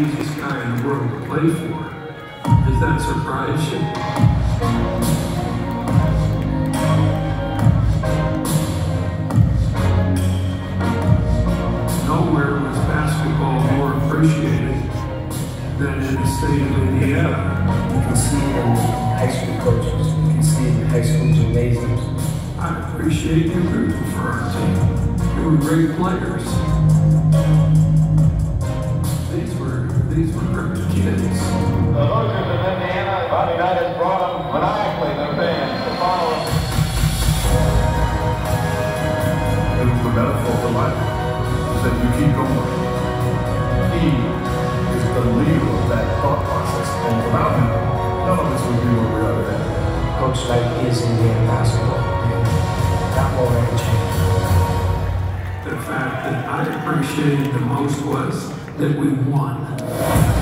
easiest guy in the world to play for. Does that surprise you? Nowhere was basketball more appreciated than in the state of Indiana. You can see it in high school coaches. You can see it in high school gymnasiums. I appreciate you rooting for our team. You were great players. These were kids. The Hoosiers of Indiana, Bobby Knight has brought them maniacally, their fans, to follow them. It was the metaphor for life. Is that you keep going. He is the leader of that thought process. And without him, none of us would be where we are today. Coach Knight is Indiana basketball. And that won't ever change. The fact that I appreciated the most was that we won.